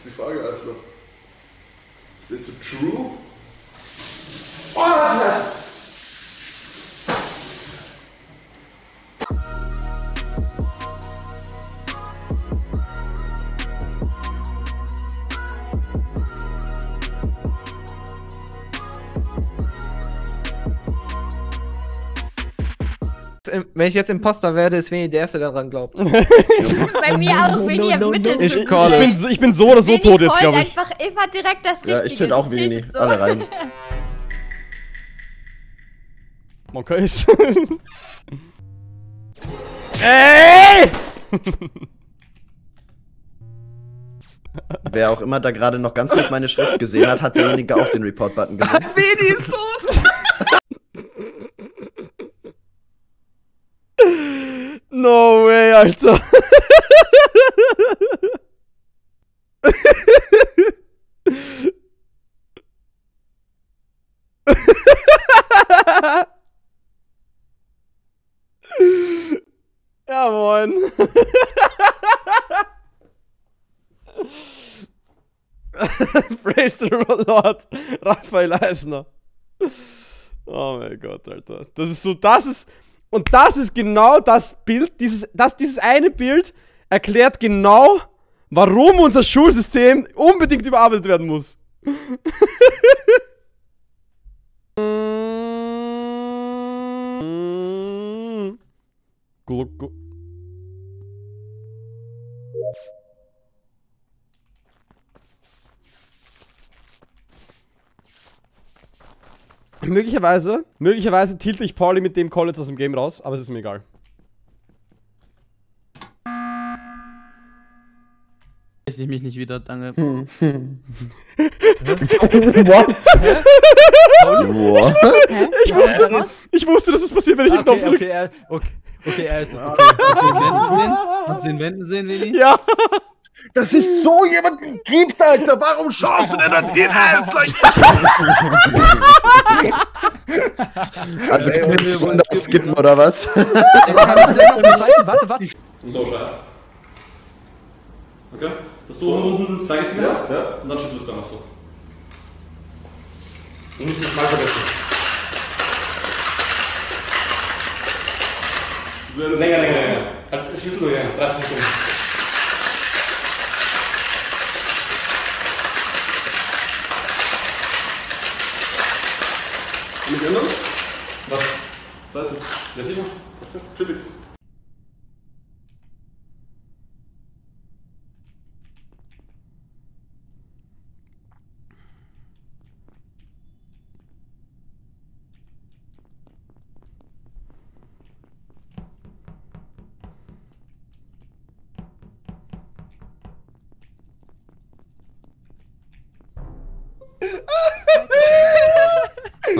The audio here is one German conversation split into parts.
Ist die Frage, also. Ist das so true? Oh, was ist das? Wenn ich jetzt Imposter werde, ist Veni der Erste, der daran glaubt. Bei mir auch Veni ermittelt. Ich, zu ich, call bin, so- ich bin so oder so Veni tot jetzt, glaube ich. einfach immer direkt das Richtige. Ja, ich töte auch Veni. so. Alle rein. Monka ist. Ey! Wer auch immer da gerade noch ganz kurz meine Schrift gesehen hat, hat derjenige auch den Report-Button gesehen. Veni ist tot! No way, Alter. ja, moin. Praise the Lord, Raphael Eisner. Oh mein Gott, Alter. Das ist so, das ist, und das ist genau das Bild, dieses, das, dieses eine Bild erklärt genau, warum unser Schulsystem unbedingt überarbeitet werden muss. Gluck, gluck. Möglicherweise, möglicherweise tilte ich Pauli mit dem College aus dem Game raus, aber es ist mir egal. ich mich nicht wieder, danke. What? What? Ich wusste, ich wusste, dass es passiert, wenn ich den Knopf drücke. okay, er, okay, okay, er ist es. Okay. Kannst du den Wänden sehen, Willi? Ja. Dass es so jemanden gibt, Alter! Warum schaust du denn da drin alles? Also können wir jetzt die Runde skippen oder was? warte, warte. So, schau. Okay? Dass du oben unten Zeigefinger Ja, hast ja. und dann schüttelst du einfach so. Und nicht das Mal vergessen. Länger, länger, länger. Halt, Schüttel nur, ja. 30 Sekunden. Seite. Ja, sicher. Chillig.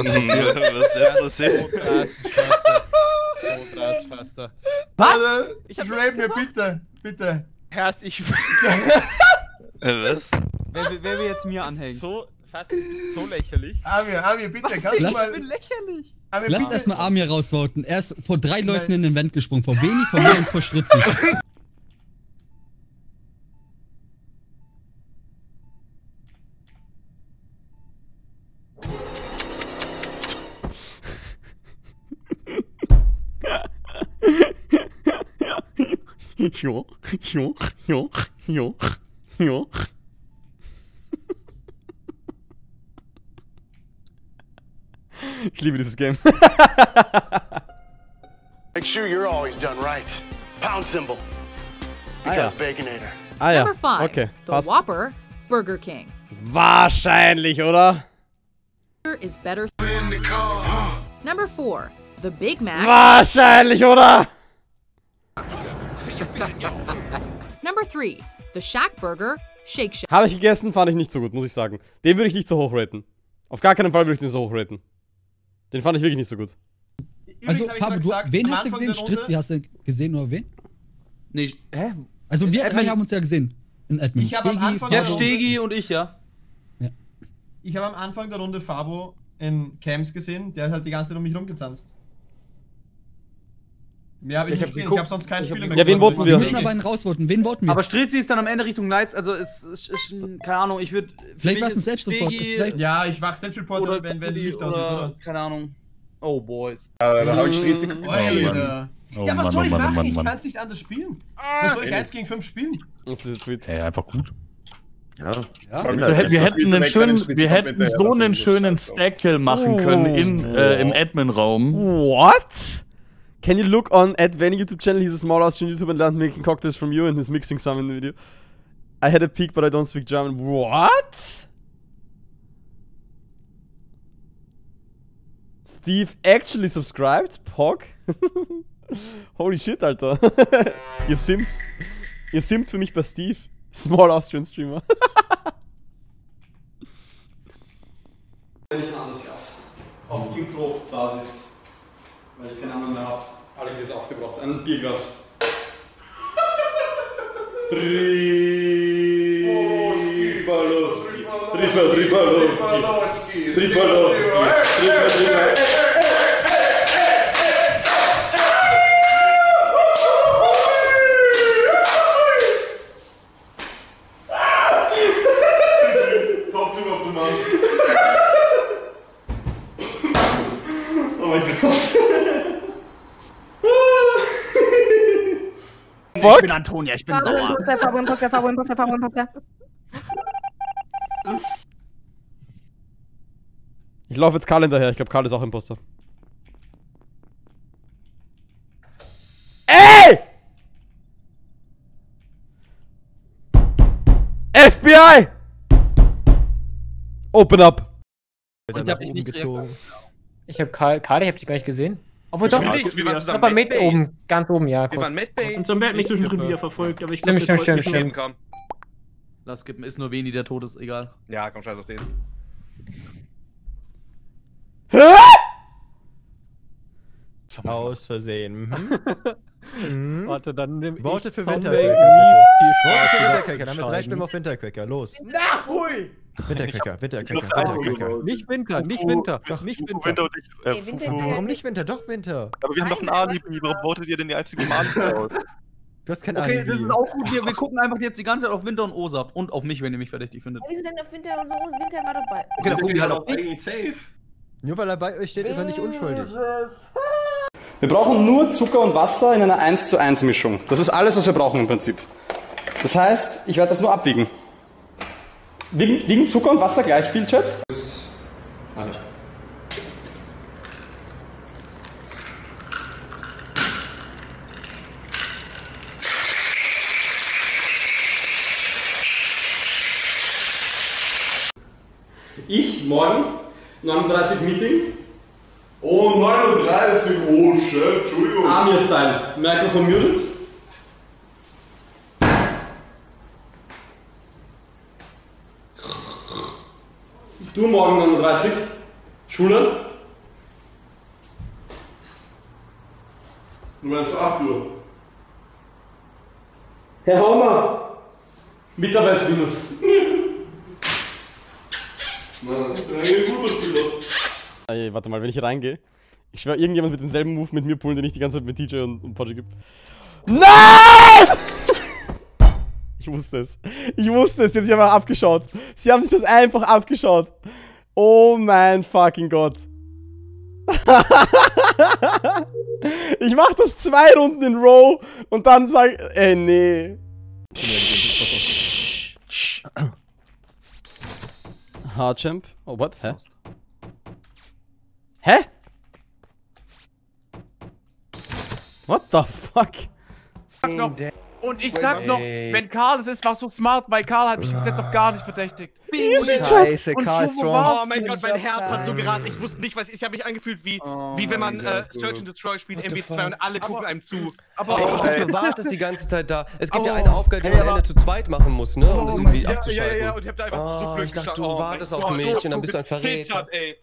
Was passiert? Was ist passiert? So krass, Faster. Was? Ich hab Rape mir bitte, bitte. Herrst, ich. Äh, Was? Wer, wer will jetzt mir anhängen? So, fast so lächerlich. Amir, Amir, bitte, kannst du Lass- mal... lächerlich. Amir, Lass bitte. erstmal Amir rausvoten. Er ist vor drei Leuten in den Wand gesprungen. Vor wenig, vor mir und vor Stritzi. Jo, jo, jo, jo, jo. Ich liebe dieses Game. Make sure you're always done right. Pound symbol. Because Baconator. Ah ja, Number five, okay, the passt. Whopper, Burger King. Wahrscheinlich, oder? Is better. Number four, the Big Mac. Wahrscheinlich, oder? Number three, the Shack Burger, Shake Shack. Habe ich gegessen, fand ich nicht so gut, muss ich sagen. Den würde ich nicht so hoch raten. Auf gar keinen Fall würde ich den so hoch raten. Den fand ich wirklich nicht so gut. Also, Fabo, du, wen hast du gesehen? Stritzi hast du gesehen oder wen? Nicht, hä? Also, wir drei Admin. haben uns ja gesehen. In Admin. Ich hab am Anfang- Ja. Stegi und ich, ja. Ich habe am Anfang der Runde Fabo in Camps gesehen, der hat halt die ganze Zeit um mich rumgetanzt. Mehr habe ich, Ich nicht hab's gesehen. Ich habe sonst kein Ich hab- Spiel mehr Ja, wen voten Wir wir? müssen aber einen rausvoten. Wen voten wir? Aber Strizi ist dann am Ende Richtung Lights, also es ist, ist, keine Ahnung, ich würde. Vielleicht war's ein Selbstreport, ist Ja, ich mach Selbstreport, oder wenn, wenn Licht aus ist, oder, keine Ahnung. Oh, Boys. Ja, da habe ich Strizi Oh, geguckt. Alter. Oh ja, was Mann, soll oh ich Mann, oh machen? Mann, ich Mann. kann es nicht anders spielen. Was soll ich 1 gegen 5 spielen? Was ist Tweet? Ey, einfach gut. Ja. Ja? Wir, hätten- wir ich hätten weiß, einen ich schönen, wir hätten so einen schönen Stack-Kill machen können in, äh, im Admin-Raum. What? Can you look on at Vanny YouTube channel? He's a small Austrian YouTuber and learned making cocktails from you and he's mixing some in the video. I had a peek, but I don't speak German. What? Steve actually subscribed? Pog? Holy shit, Alter. Ihr Sims. Ihr simpt für mich bei Steve. Small Austrian Streamer. Ich ein anderes Glas. Auf Impro-Basis. Weil ich keine anderen mehr habe. Alle Gläser aufgebraucht. Ein Bierglas. Tribalowski. Tribalowski. Tribalowski. Tribalowski. Top Team of the Month. Oh mein Gott. Fuck? Ich bin Antonia, ich bin Fabo sauer. Imposter, Fabo Imposter, Fabo Imposter, Fabo Imposter. Ich laufe jetzt Karl hinterher. Ich glaube, Karl ist auch Imposter. Ey! FBI! Open up! Ich hab nach dich oben nicht gezogen. Ich hab Karl, Karl, ich hab dich gar nicht gesehen. Obwohl Ich doch, nicht, wir waren zusammen aber mit oben, ganz oben, ja. Wir kurz. waren Medbay. Und Sam hat mich zwischendrin wieder verfolgt, aber ich glaube, stimmt, stimmt, stimmt. Komm. Lass skippen, ist nur Veni, der tot ist, egal. Ja, komm, scheiß auf den. Aus Versehen. Mhm. Warte, dann nimm Worte für viel Worte für Winterquaker. Dann haben wir drei. Stimmen auf Winterquaker. Los. Na, hui! Ich hab- Winterquaker. Nicht Winter, nicht Winter, Doch, nicht Winter. Winter und ich. Äh, Nee, Winter-. Warum nicht Winter? Doch Winter. Aber wir haben doch einen Alibi. Warum votet ihr denn die einzigen Alibi aus? Du hast kein Okay, Alibi. das ist auch gut. Wir, wir gucken einfach jetzt die ganze Zeit auf Winter und Osaf. Und auf mich, wenn ihr mich verdächtig findet. Wieso denn auf Winter und so? Winter war doch bei. Okay, dann gucken wir halt auf mich. safe. Nur weil er bei euch steht, ist er nicht unschuldig. Wir brauchen nur Zucker und Wasser in einer 1 zu 1 Mischung. Das ist alles, was wir brauchen im Prinzip. Das heißt, ich werde das nur abwiegen. Wiegen, wiegen Zucker und Wasser gleich viel, Chat? Ah, ja. Ich morgen 39 Meeting. Oh, 39. Oh, Chef, Entschuldigung. Amir-Style. Mikrofon muted. Du morgen 39. Schule. Du meinst 8 Uhr? Herr Haumer. Mitarbeitsminus. Spieler. Ey, warte mal, wenn ich reingehe. Ich schwör, irgendjemand wird denselben Move mit mir pullen, den ich die ganze Zeit mit DJ und, und Podgy gibt. NEIN! Ich wusste es. Ich wusste es. Sie haben sich einfach abgeschaut. Sie haben sich das einfach abgeschaut. Oh mein fucking Gott. ich mach das zwei Runden in Row und dann sag. Ey, nee. Hardchamp. Oh, what? Hä? Hä? What the fuck? noch. Und ich sag noch, wenn Karl es ist, war so smart, weil Karl hat mich bis jetzt noch gar nicht verdächtigt. Scheiße, Und Karl Schubo Strong. Oh mein Gott, mein Herz hat so geraten. Ich wusste nicht, was ich habe mich angefühlt wie, wie wenn man äh, Search and Destroy spielt, MB2 und alle gucken einem zu. Aber Ey, du wartest die ganze Zeit da. Es gibt ja Oh. eine Aufgabe, die man am Ende zu zweit machen muss, ne? Um das Oh, irgendwie ja, ja, abzuschalten. ja, ja, und ich hab da einfach so oh, blöd ich dachte, du Oh wartest auf mich und dann bist du ein Verräter. ey.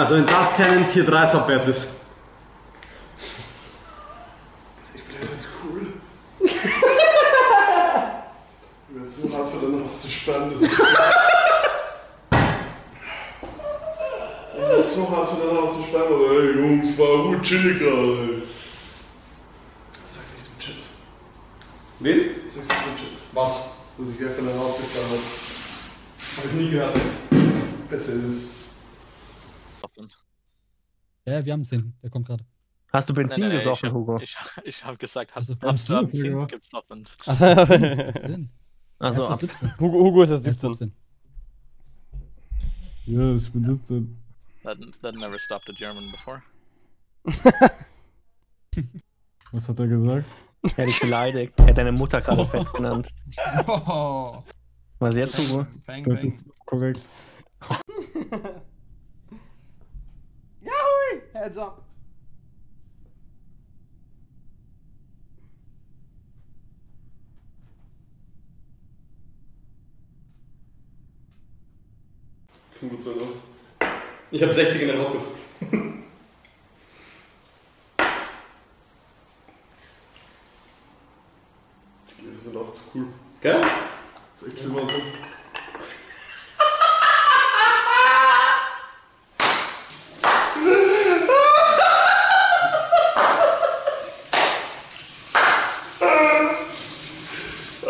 Also wenn das keinen Tier 3 Subbett ist. Ich bin jetzt cool. ich bin so hart für dann noch zu Spannendes. Ich bin so hart für dann noch zu Spannendes. Hey Jungs, war gut chillig gerade. Sag's nicht im Chat. Wen? Sag's nicht im Chat. Was? Dass ich wer von der Haustür habe. Hab ich nie gehört. Besser ist es. Ja, wir haben es hin. Der kommt gerade. Hast du Benzin Nein, nein, gesoffen, ich hab, Hugo? Ich, ich habe gesagt, Also, hast, hast hast du du das Benzin gemacht? gestoppelt. Sinn. Also, ab. 17. Hugo, Hugo ist erst Erst 17. Ja, ich bin 17. That, that never stopped a German before. Was hat er gesagt? Er hat dich beleidigt. Er hat deine Mutter gerade fett genannt. Oh. Was jetzt, Hugo? Bang, Das bang. ist korrekt. Heads up. Kann gut sein, oder? Ich hab 60 in Outgriff. Die Gläser sind auch zu cool. Gell? Das ist echt schlimm aus.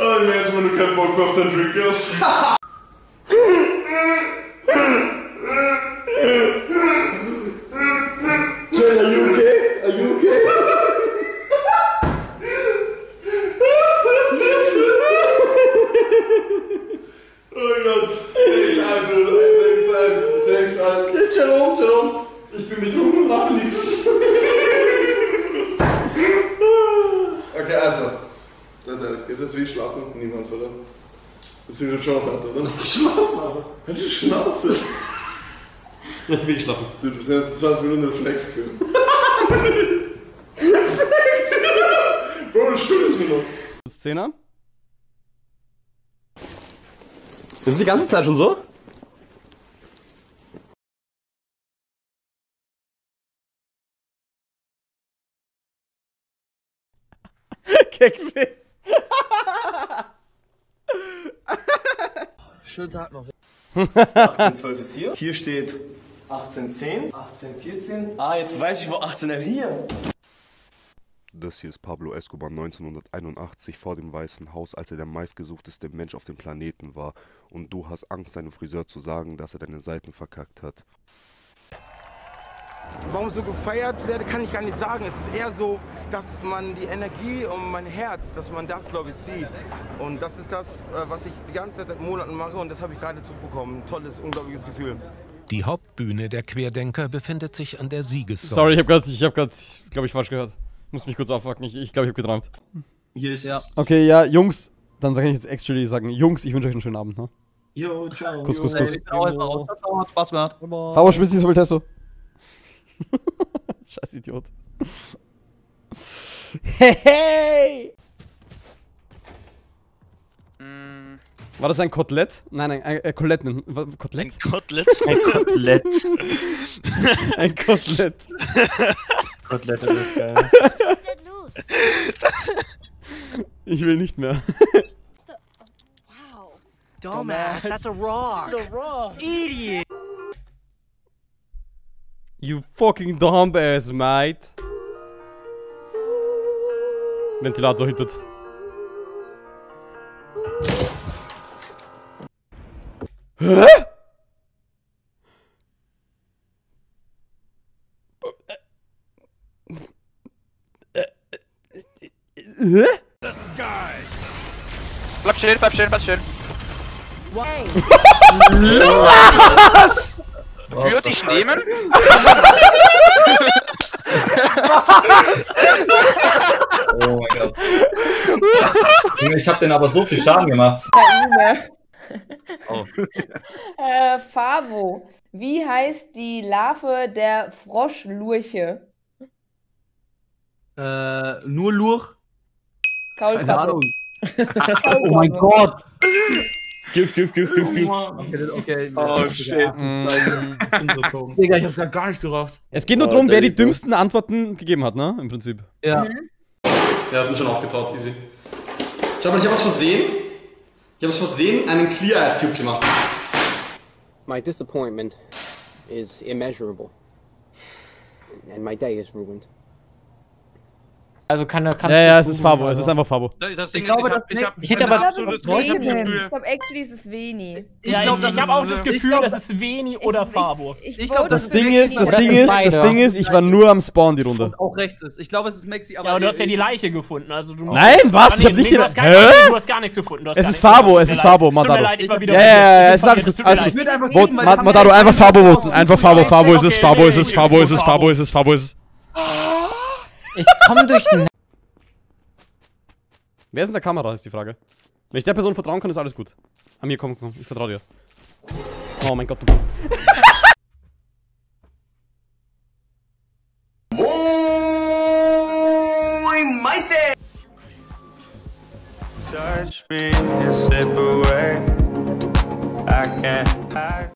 Ah, ich merke, wenn du keinen Bock mehr auf deinen Drink hast. Jay, are you okay? Are you okay? Oh Gott, 6-1, Bruder. 6-1, 6-1. Jerome, Jerome. Ich bin betrunken und mache nichts. Okay, also. Das ist jetzt wie schlafen? Niemals, oder? Das sind wir schon weiter, oder? Schlafen, aber. Halt die Schnauze. Ich will schlafen. Du, du bist als würde nur Reflex. Bro, du schuldest mir noch. Szene. Das ist die ganze Zeit schon so? Keckweh. Schönen Tag noch. 1812 ist hier. Hier steht 1810, 1814. Ah, jetzt weiß ich, wo 1811 hier. Das hier ist Pablo Escobar 1981 vor dem Weißen Haus, als er der meistgesuchteste Mensch auf dem Planeten war. Und du hast Angst, deinem Friseur zu sagen, dass er deine Seiten verkackt hat. Warum so gefeiert werde, kann ich gar nicht sagen. Es ist eher so, dass man die Energie und mein Herz, dass man das, glaube ich, sieht. Und das ist das, äh, was ich die ganze Zeit seit Monaten mache und das habe ich gerade zurückbekommen. Ein tolles, unglaubliches Gefühl. Die Hauptbühne der Querdenker befindet sich an der Siegessäule. Sorry, ich hab grad, ich hab grad, glaube ich, falsch gehört. Muss mich kurz aufwacken. Ich glaube, ich, glaub, ich habe geträumt. Hier ist. Ja. Okay, ja, Jungs, dann sage ich jetzt actually sagen, Jungs, ich wünsche euch einen schönen Abend, ne? Jo, ciao. Kuss, Kuss, Kuss. ich bin auch jetzt raus. Ciao, ciao, hat Spaß gemacht. Fabo, spielst du so viel Testo? Scheiß Idiot. Hey, hey! War das ein Kotelett? Nein, nein, ein Kotelett. wa- Kotelett? Ein Kotelett? Ein Kotelett. ein Kotelett. Kotelett ist geil. Ich will nicht mehr. Dumbass, that's a rock. It's a rock. Idiot. You fucking dumbass, mate. Ventilator hittet. Hä? Hä? Bleib stehen, bleib stehen, bleib stehen. Was? Würde ich nehmen? Oh mein Gott. Ich hab den aber so viel Schaden gemacht. Oh. Äh, Favo, wie heißt die Larve der Froschlurche? Äh, nur Lurch? Kaulquappe. Keine Ahnung. oh mein Gott. Gift, Gift, Gift, Gift, Gift. Okay, okay. Oh, shit. Digga, ich hab's grad gar nicht gerafft. Es geht nur Oh, darum, wer die dümmsten Antworten gegeben hat, ne? Im Prinzip. Ja. Ja, sind schon aufgetaut, easy. Schau mal, ich habe aus Versehen. Ich habe aus Versehen einen Clear Ice Cube gemacht. My disappointment is immeasurable. And my day is ruined. Also kann er. Ja, ja, es ist Fabo, es ist einfach Fabo. Das Ding Ich glaube, ist, ich hab, das- ich hab, ich hätte aber- glaube, Gefühl, ich glaube, actually ist es Veni. Ja, ich, das ich habe ist- auch das ich Gefühl, glaub, das ist Veni oder Fabo. Ich, Ich glaub, vote Das Ding ist, das Ding ist, das. Ding ist, ich war nur am Spawn die Runde. Und auch rechts ist. Ich glaube, es ist Maxi, aber. Ja, aber du hast ja die Leiche gefunden. Also du Nein, was? Ich hab nicht du hast gar, Hä? nee, du hast gar nichts gefunden. Es ist. Fabo, es ist. Fabo, Tut mir Matado. leid, ich war wieder Ja, ja, ja, es ist alles gut, gut. Ich würde einfach Vot, geben, weil Ma- das haben wir Matado, einfach Fabo voten. Einfach Fabo, Fabo ist es, Fabo ist es, Fabo ist es, Fabo. Fabo ist es, Fabo ist es. Ich komme durch den. Wer ist in der Kamera, ist die Frage. Wenn ich der Person vertrauen kann, ist alles gut. An mir, komm, komm, ich vertraue dir. Oh mein Gott, du. Touch me and slip away. I can't hide.